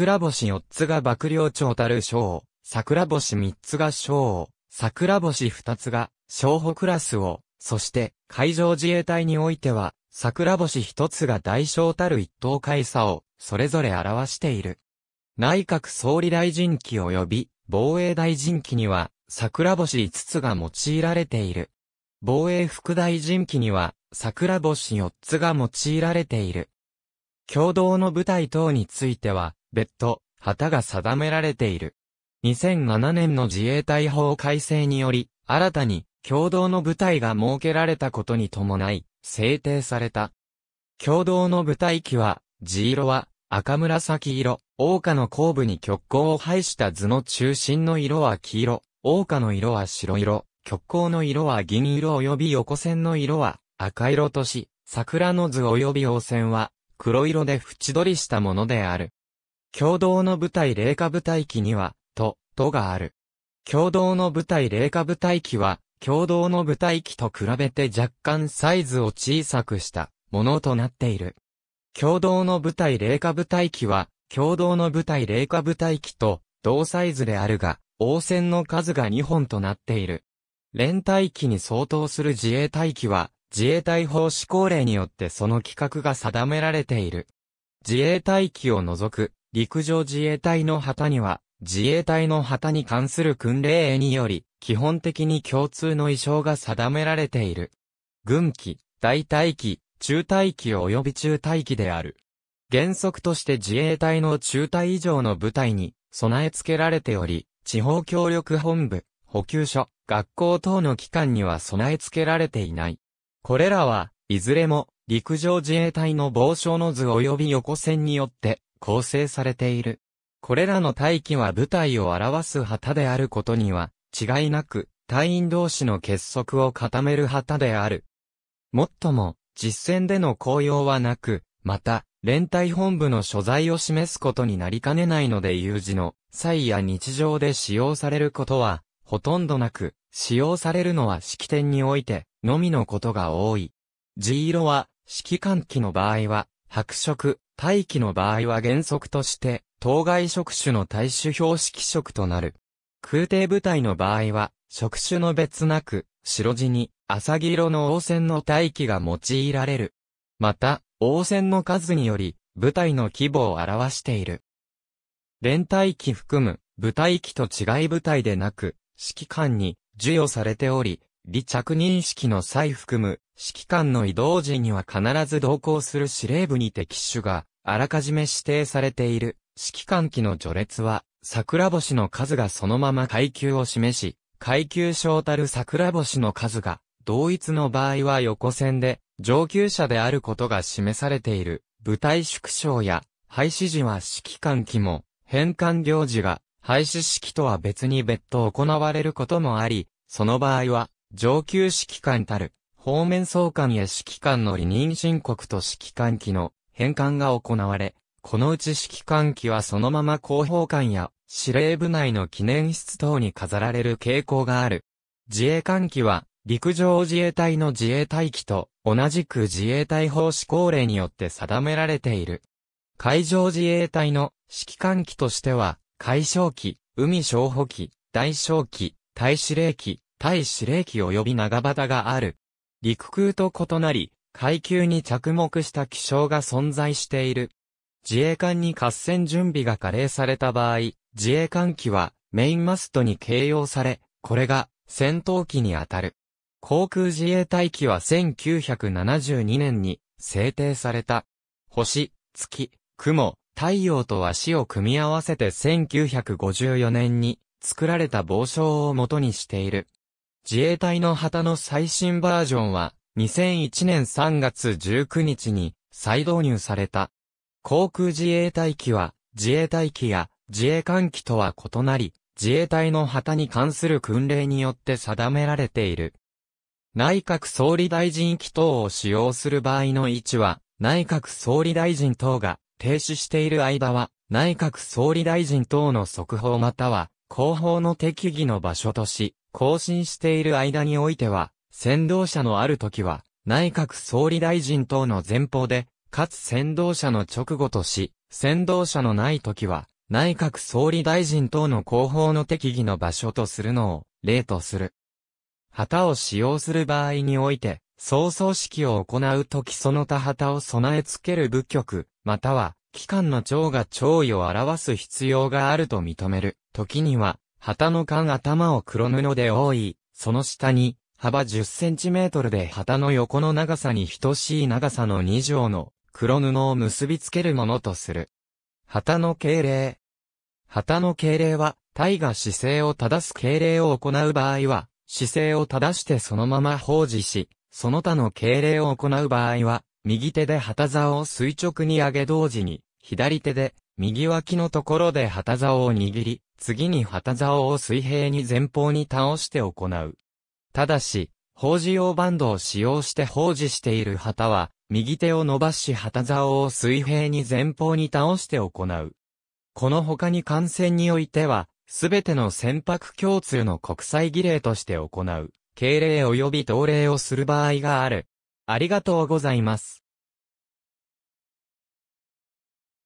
桜星4つが幕僚長たる章、桜星3つが章、桜星2つが小補クラスを、そして海上自衛隊においては、桜星1つが大小たる一等海差を、それぞれ表している。内閣総理大臣機及び防衛大臣機には桜星5つが用いられている。防衛副大臣機には桜星4つが用いられている。共同の部隊等については別途旗が定められている。2007年の自衛隊法改正により新たに共同の部隊が設けられたことに伴い制定された。共同の部隊機は、地色は赤紫色、桜花の後部に極光を配した図の中心の色は黄色、桜花の色は白色、極光の色は銀色及び横線の色は赤色とし、桜の図及び横線は黒色で縁取りしたものである。共同の部隊霊下部隊機には、と、とがある。共同の部隊霊下部隊機は、共同の部隊機と比べて若干サイズを小さくしたものとなっている。共同の部隊霊下部隊機は、共同の部隊霊下部隊機と同サイズであるが、応戦の数が2本となっている。連隊機に相当する自衛隊機は、自衛隊法施行令によってその規格が定められている。自衛隊機を除く陸上自衛隊の旗には、自衛隊の旗に関する訓令により、基本的に共通の衣装が定められている。軍機、大隊機、中隊機及び中隊機である。原則として自衛隊の中隊以上の部隊に備え付けられており、地方協力本部、補給所、学校等の機関には備え付けられていない。これらは、いずれも陸上自衛隊の防障の図及び横線によって構成されている。これらの大気は部隊を表す旗であることには、違いなく、隊員同士の結束を固める旗である。もっとも、実戦での効用はなく、また、連隊本部の所在を示すことになりかねないので有事の際や日常で使用されることは、ほとんどなく、使用されるのは式典において、のみのことが多い。G 色は、指揮官機の場合は、白色、大気の場合は原則として、当該職種の対種標識色となる。空挺部隊の場合は、職種の別なく、白地に、浅黄色の応戦の大気が用いられる。また、応戦の数により、部隊の規模を表している。連隊機含む、部隊機と違い部隊でなく、指揮官に授与されており、離着任式の際含む、指揮官の移動時には必ず同行する司令部にて機種が、あらかじめ指定されている。指揮官機の序列は、桜星の数がそのまま階級を示し、階級小たる桜星の数が、同一の場合は横線で、上級者であることが示されている、部隊縮小や、廃止時は指揮官機も、返還行事が、廃止式とは別に別途行われることもあり、その場合は、上級指揮官たる、方面総監や指揮官の離任申告と指揮官機の返還が行われ、このうち指揮官機はそのまま広報官や司令部内の記念室等に飾られる傾向がある。自衛官機は陸上自衛隊の自衛隊機と同じく自衛隊法施行令によって定められている。海上自衛隊の指揮官機としては、海将機、海小補機、大将機、大司令機、大司令機及び長旗がある。陸空と異なり、階級に着目した気象が存在している。自衛艦に合戦準備が加齢された場合、自衛艦機はメインマストに掲揚され、これが戦闘機にあたる。航空自衛隊機は1972年に制定された。星、月、雲、太陽と足を組み合わせて1954年に作られた防章を元にしている。自衛隊の旗の最新バージョンは2001年3月19日に再導入された。航空自衛隊機は、自衛隊機や自衛艦機とは異なり、自衛隊の旗に関する訓令によって定められている。内閣総理大臣機等を使用する場合の位置は、内閣総理大臣等が停止している間は、内閣総理大臣等の速報または、後方の適宜の場所とし、更新している間においては、先導者のある時は、内閣総理大臣等の前方で、かつ先導者の直後とし、先導者のない時は、内閣総理大臣等の後方の適宜の場所とするのを例とする。旗を使用する場合において、総葬式を行うときその他旗を備え付ける部局、または、機関の長が長位を表す必要があると認める。時には、旗の間頭を黒布で覆い、その下に、幅10センチメートルで旗の横の長さに等しい長さの2条の黒布を結びつけるものとする。旗の敬礼。旗の敬礼は、体が姿勢を正す敬礼を行う場合は、姿勢を正してそのまま放置し、その他の敬礼を行う場合は、右手で旗竿を垂直に上げ同時に、左手で右脇のところで旗竿を握り、次に旗竿を水平に前方に倒して行う。ただし、法事用バンドを使用して法事している旗は、右手を伸ばし旗竿を水平に前方に倒して行う。この他に感染においては、すべての船舶共通の国際儀礼として行う、敬礼及び同礼をする場合がある。ありがとうございます。